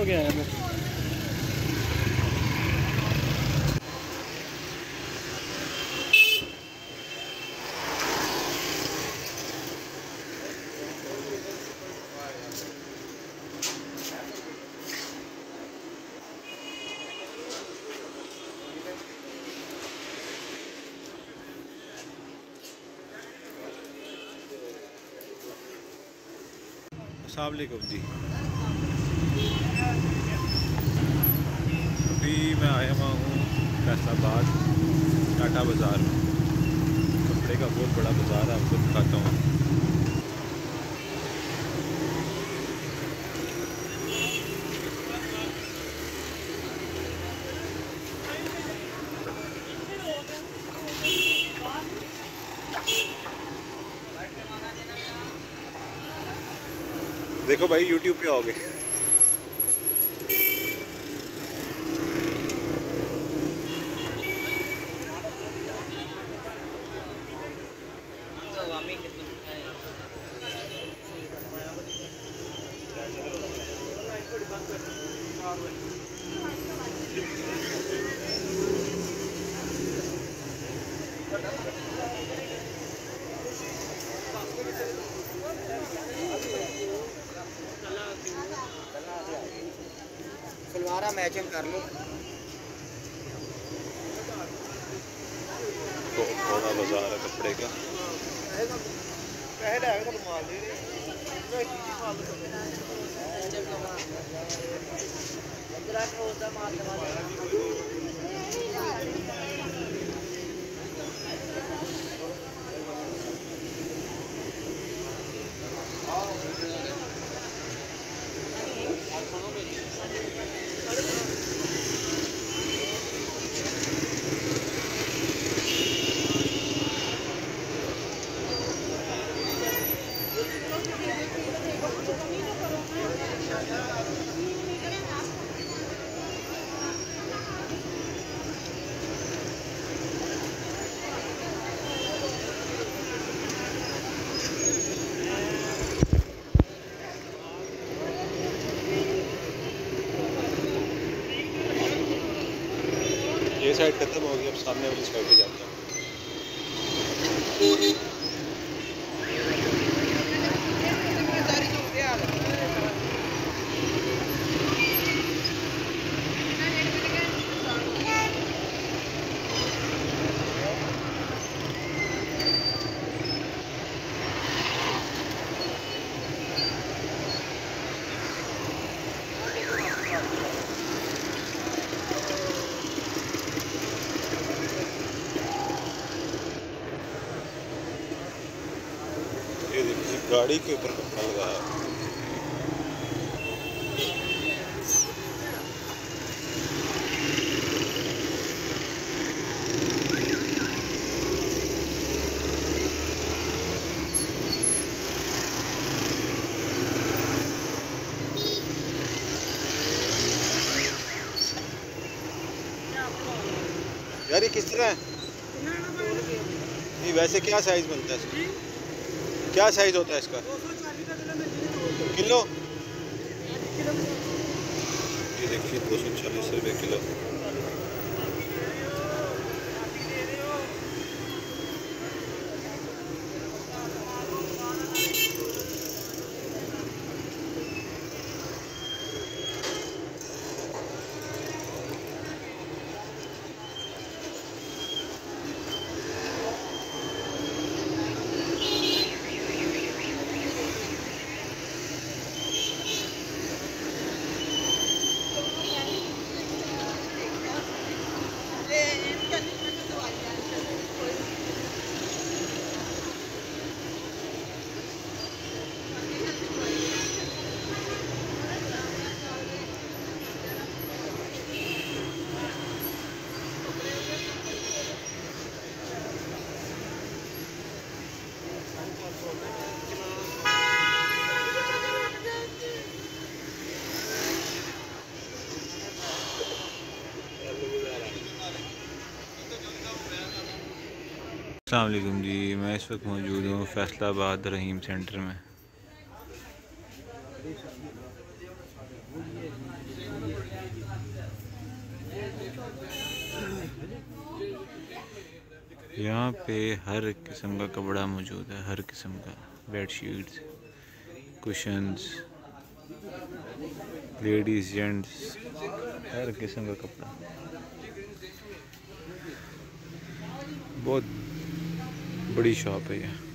हो गया है मैं अलकुम जी। अभी मैं आया हुआ हूँ फैसलाबाद, टाटा बाज़ार। में कपड़े का बहुत बड़ा बाज़ार है, आपको दिखाता हूँ। देखो भाई यूट्यूब पे आओगे। सलवारा मैचिंग कर लो। तो बड़ा बाज़ार है कपड़े का। ਪੈਸੇ ਲੈ ਕੇ ਤੁਹਾਨੂੰ ਮਾਲ ਦੇ ਦੇ ਮਾਲ ਦੇ ਜਰਾ ਕਰੋਸ ਦਾ ਮਾਲ ਦਵਾ ਦੇ। साइड खत्म होगी अब सामने वाली साइड पे जाते हैं ये देखिए गाड़ी के ऊपर कपड़ा लगा है यार ये किस तरह है? नहीं वैसे क्या साइज़ बनता है इसका क्या साइज़ होता है इसका? किलो? ये देखिए दो सौ चालीस रुपये किलो। अलैक्म जी, मैं इस वक्त मौजूद हूँ फैसलाबाद रहीम सेंटर में। यहाँ पे हर किस्म का कपड़ा मौजूद है, हर किस्म का। Bed sheets cushions ladies gents हर किस्म का कपड़ा। बहुत बड़ी शॉप है ये।